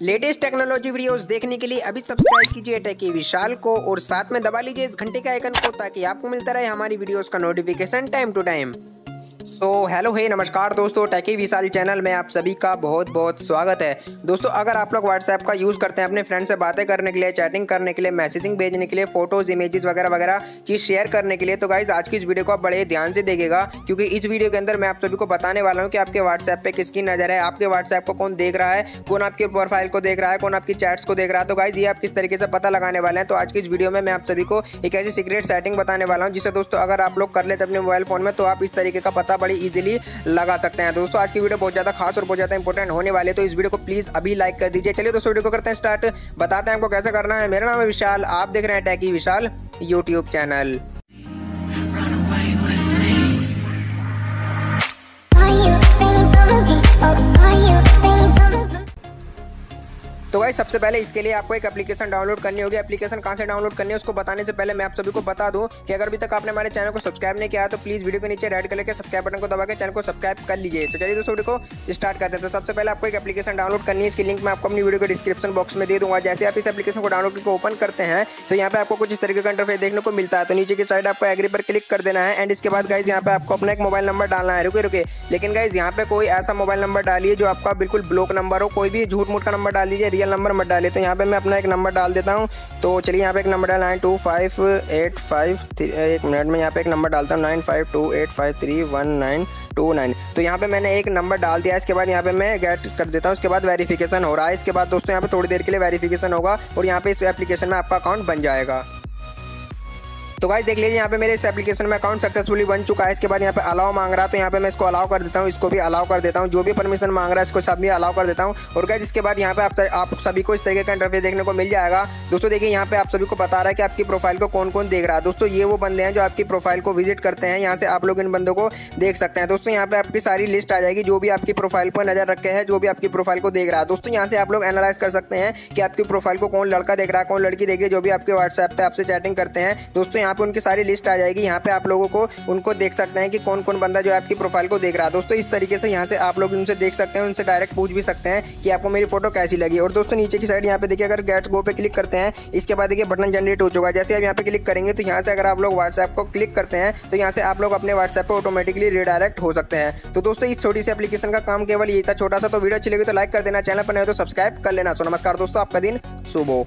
Latest technology videos देखने के लिए अभी सब्सक्राइब कीजिए टेकी विशाल को और साथ में दबा लीजिए इस घंटे के आइकन को ताकि आपको मिलता रहे हमारी वीडियोस का notification time to time so hello hey नमस्कार दोस्तों टेकी विशाल चैनल में आप सभी का बहुत बहुत स्वागत है। दोस्तों, अगर आप लोग व्हाट्सएप का यूज़ करते हैं, अपने फ्रेंड से बातें करने के लिए चैटिंग करने के लिए मैसेजिंग भेजने के लिए फ़ोटोज़ इमेजेस वगैरह वगैरह, चीज़ शेयर करने के लिए तो गाइज़ आज की इस वीडियो को आप बड़े ध्यान से देखेगा, क्योंकि इस वीडियो के अंदर मैं आप सभी को बताने वाला हूँ कि आपके व्हाट्सएप पे किसकी नज़र है, आपके व्हाट्सएप को कौन देख रहा है, कौन आपके प्रोफ़ाइल को देख रहा है, कौन आपकी चैट्स को देख रहा है। तो गाइज़ ये आप किस तरीके से पता लगाने वाले हैं तो आज की इस वीडियो में मैं आप सभी को एक ऐसी सीक्रेट सेटिंग बताने वाला हूँ जिसे दोस्तों, अगर आप लोग कर लेते अपने मोबाइल फ़ोन में तो आप इस तरीके का पता बड़ी इजीली लगा सकते हैं। दोस्तों, आज की वीडियो बहुत ज़्यादा खास और बहुत ज़्यादा इंपॉर्टेंट होने वाले तो इस वीडियो को प्लीज़ अभी लाइक कर दीजिए। चलिए दोस्तों वीडियो को करते हैं स्टार्ट बताते हैं आपको कैसे करना है। मेरा नाम है विशाल, आप देख रहे हैं टैकी विशाल यूट्यूब चैनल तो भाई सबसे पहले इसके लिए आपको एक एप्लीकेशन डाउनलोड करनी होगी। एप्लीकेशन कहाँ से डाउनलोड करनी है, उसको बताने से पहले मैं आप सभी को बता दूँ कि अगर अभी तक आपने हमारे चैनल को सब्सक्राइब नहीं किया तो प्लीज़ वीडियो के नीचे रेड कलर के सब्सक्राइब बटन को दबा के चैनल को सब्सक्राइब कर लीजिए। तो चलिए दोस्तों को स्टार्ट करते हैं। तो सबसे पहले आपको एक एप्लीकेशन डाउनलोड करनी है। इसकी लिंक मैं आपको अपनी वीडियो को डिस्क्रिप्शन बॉक्स में दे दूँगा। जैसे आप इस एप्लीकेशन को डाउनलोड करके ओपन करते हैं तो यहाँ पे आपको कुछ इस तरीके का इंटरफेस देखने को मिलता है। तो नीचे की साइड आपको एग्री पर क्लिक कर देना है। एंड इसके बाद गाइज़ यहाँ पे आपको अपना एक मोबाइल नंबर डालना है। रुके रुके। लेकिन गाइज़ यहाँ पे कोई ऐसा मोबाइल नंबर डालिए जो आपका बिल्कुल ब्लॉक नंबर हो। कोई भी झूठ मूठ का नंबर डाल दीजिए रियल नंबर मत डालिए। तो यहाँ पे मैं अपना एक नंबर डाल देता हूँ। तो चलिए यहाँ पे एक नंबर डाल nine two five eight five एक मिनट में यहाँ पे एक नंबर डालता हूँ nine five two eight five three one nine two nine तो यहाँ पे मैंने एक नंबर डाल दिया। इसके बाद यहाँ पे मैं गेट कर देता हूँ। उसके बाद वेरिफिकेशन हो रहा है। इसके बाद दोस्तों यहाँ पे थोड़ी देर के लिए वेरिफिकेशन होगा और यहाँ पे इस एप्लीकेशन में आपका अकाउंट बन जाएगा। तो गाइस देख लीजिए यहाँ पे मेरे इस एप्लीकेशन में अकाउंट सक्सेसफुली बन चुका है। इसके बाद यहाँ पे अलाउ मांग रहा है तो यहाँ पे मैं इसको अलाउ कर देता हूँ इसको भी अलाउ कर देता हूँ। जो भी परमिशन मांग रहा है इसको सब भी अलाउ कर देता हूँ। और गाइस इसके बाद यहाँ पे आप, आप सभी को इस तरीके का इंटरफेस देखने को मिल जाएगा। दोस्तों देखिए यहाँ पे आप सभी को बता रहा है कि आपकी प्रोफ़ाइल को कौन कौन देख रहा है। दोस्तों ये वो बंदे हैं जो आपकी प्रोफ़ाइल को विज़िट करते हैं। यहाँ से आप लोग इन बंदों को देख सकते हैं। दोस्तों यहाँ पे आपकी सारी लिस्ट आ जाएगी जो भी आपकी प्रोफ़ाइल पर नज़र रखे हैं जो भी आपकी प्रोफ़ाइल को देख रहा है। दोस्तों यहाँ से आप लोग एनालाइज कर सकते हैं कि आपकी प्रोफ़ाइल को कौन लड़का देख रहा है कौन लड़की देख रही है जो भी आपके व्हाट्सएप पे आपसे चैटिंग करते हैं। दोस्तों यहाँ पे उनकी सारी लिस्ट आ जाएगी। यहाँ पे आप लोगों को उनको देख सकते हैं कि कौन कौन बंदा जो है आपकी प्रोफ़ाइल को देख रहा है। दोस्तों, इस तरीके से यहाँ से आप लोग उनसे देख सकते हैं, उनसे डायरेक्ट पूछ भी सकते हैं कि आपको मेरी फ़ोटो कैसी लगी। और दोस्तों, नीचे की साइड यहाँ पे देखिए, अगर गेट गो पे क्लिक करते हैं, इसके बाद देखिए बटन जनरेट हो चुका है। जैसे आप यहाँ पे क्लिक करेंगे तो यहाँ से अगर आप लोग व्हाट्सएप को क्लिक करते हैं तो यहाँ से आप लोग अपने व्हाट्सएप पर ऑटोमेटिकली रिडायरेक्ट हो सकते हैं। तो दोस्तों, इस छोटी सी एप्लीकेशन का काम केवल ये था, छोटा सा। तो वीडियो अच्छी लगी तो लाइक कर देना, चैनल पर नहीं तो सब्सक्राइब कर लेना। तो नमस्कार दोस्तों, आपका दिन शुभ हो।